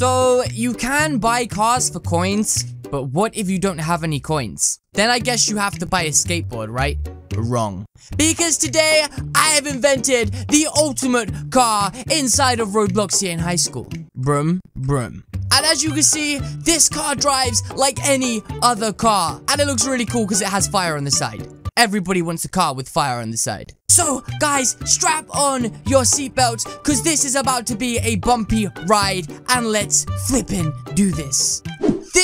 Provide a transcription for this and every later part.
So, you can buy cars for coins, but what if you don't have any coins? Then I guess you have to buy a skateboard, right? Wrong. Because today, I have invented the ultimate car inside of Robloxian high school. Broom, broom. And as you can see, this car drives like any other car. And it looks really cool because it has fire on the side. Everybody wants a car with fire on the side. So, guys, strap on your seatbelts because this is about to be a bumpy ride. And let's flippin' do this.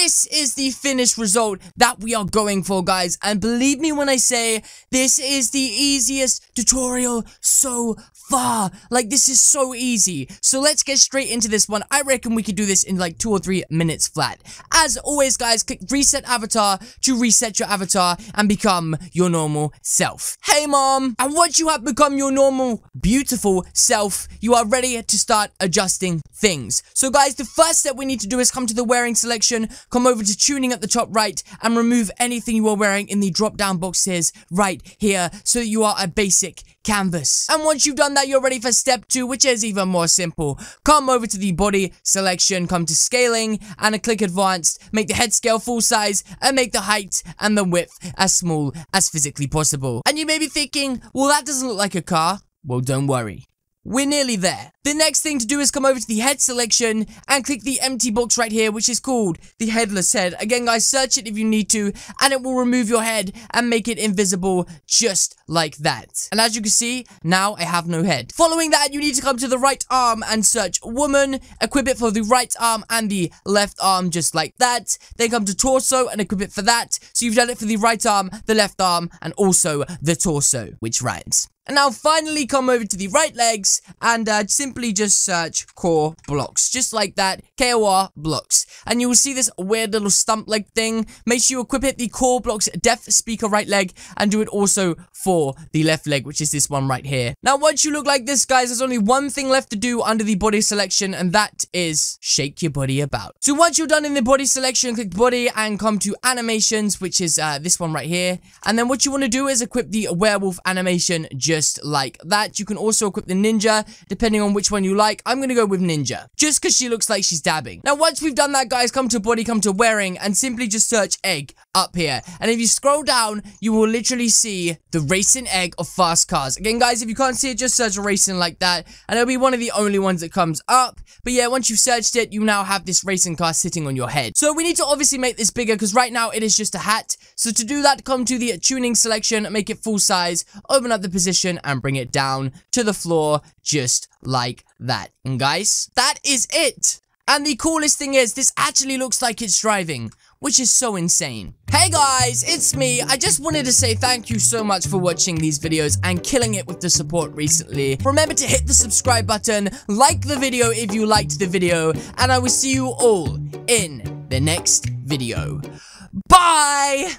This is the finished result that we are going for, guys. And believe me when I say this is the easiest tutorial so far. Like, this is so easy. So let's get straight into this one. I reckon we could do this in like two or three minutes flat. As always, guys, click reset avatar to reset your avatar and become your normal self. Hey, mom. And once you have become your normal, beautiful self, you are ready to start adjusting things. So, guys, the first step we need to do is come to the wearing selection, come over to tuning at the top right, and remove anything you are wearing in the drop-down boxes right here so you are a basic canvas. And once you've done that, you're ready for step two, which is even more simple. Come over to the body selection, come to scaling, and a click advanced, make the head scale full size, and make the height and the width as small as physically possible. And you may be thinking, well, that doesn't look like a car. Well, don't worry. We're nearly there. The next thing to do is come over to the head selection and click the empty box right here, which is called the headless head. Again, guys, search it if you need to, and it will remove your head and make it invisible just like that. And as you can see, now I have no head. Following that, you need to come to the right arm and search woman, equip it for the right arm and the left arm just like that. Then come to torso and equip it for that. So you've done it for the right arm, the left arm, and also the torso, which rhymes. And now finally come over to the right legs and uh, simply just search core blocks. Just like that, KOR blocks. And you will see this weird little stump leg thing. Make sure you equip it the core blocks deaf speaker right leg and do it also for the left leg, which is this one right here. Now once you look like this, guys, there's only one thing left to do under the body selection and that is shake your body about. So once you're done in the body selection, click body and come to animations, which is uh, this one right here. And then what you want to do is equip the werewolf animation just just like that. You can also equip the ninja, depending on which one you like. I'm to go with ninja, just because she looks like she's dabbing. Now, once we've done that, guys, come to body, come to wearing, and simply just search egg up here. And if you scroll down, you will literally see the racing egg of fast cars. Again, guys, if you can't see it, just search racing like that, and it'll be one of the only ones that comes up. But yeah, once you've searched it, you now have this racing car sitting on your head. So we need to obviously make this bigger, because right now it is just a hat. So to do that, come to the tuning selection, make it full size, open up the position, and bring it down to the floor just like that. And guys, that is it. And the coolest thing is, this actually looks like it's driving, which is so insane. Hey guys, it's me. I just wanted to say thank you so much for watching these videos and killing it with the support recently. Remember to hit the subscribe button, like the video if you liked the video, and I will see you all in the next video. Bye!